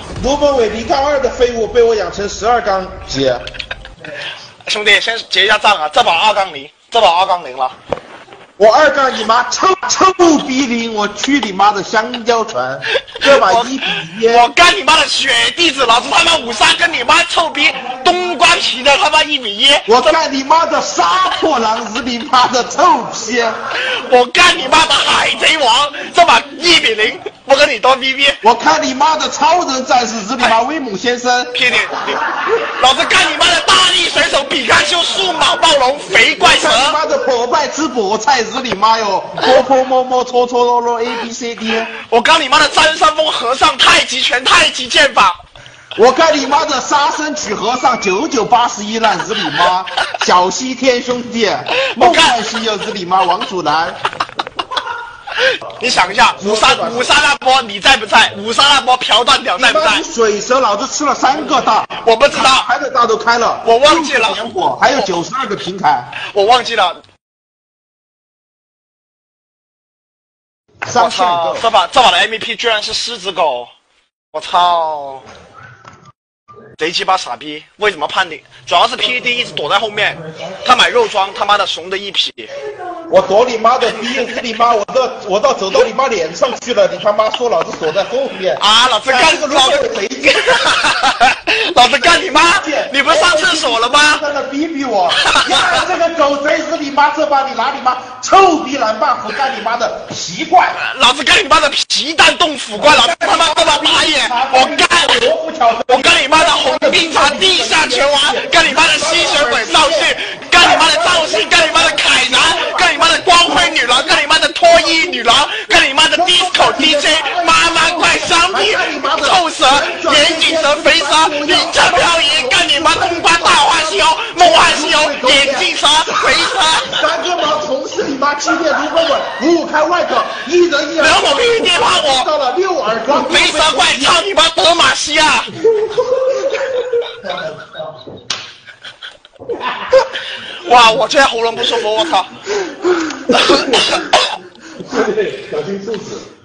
是。卢本伟零杠二的废物被我养成十二杠几？兄弟，先结一下账啊！这把二杠零，这把二杠零了。我二杠你妈臭臭逼零！我去你妈的香蕉船！这把一比一。我干你妈的雪地子！老子他妈五杀跟你妈臭逼冬瓜皮的他妈一比一！我干你妈的杀破狼日你妈的臭屁！我干你妈的海贼王！这把一比零，我跟你多逼逼！我看你妈的超人战士日你妈威猛先生！屁你！老子干你妈的大力水手比卡丘数码暴龙肥怪蛇！你妈的破败吃菠菜！日你妈哟！婆婆摸摸搓搓揉揉 A B C D，我干你妈的张三丰和尚太极拳太极剑法！我干你妈的杀生取和尚九九八十一难日你妈！小西天兄弟，梦幻西游日你妈！王祖蓝，你想一下，五杀五杀那波你在不在？五杀那波朴断屌在不在？水蛇老子吃了三个大，我不知道，还有大都开了，我忘记了，年火还有九十二个平台，我忘记了。我操！这把这把的 MVP 居然是狮子狗，我操！贼鸡巴傻逼！为什么判定？主要是 PED 一直躲在后面，他买肉装，他妈的怂的一批。我躲你妈的逼！是你妈！我到我到走到你妈脸上去了！你他妈说老子躲在后面啊！老子干个老子贼贱！老子干你妈！你不是上厕所了吗？在那逼逼我！呀，这个狗贼是你妈！这把你拿你妈臭逼蓝棒斧干你妈的皮怪！老子干你妈的皮蛋冻腐怪！老子他妈这把打野！我干！臭蛇！眼镜蛇！肥蛇！云车漂移！干你妈东瓜大话西游！梦幻西游！眼镜蛇！肥蛇！三个毛从事你妈欺骗卢本伟，五五开外口，一人一人。两我屁电怕我！到了六耳光！肥蛇怪操你妈德玛西亚！哇！我现在喉咙不舒服，我操！小心猝死。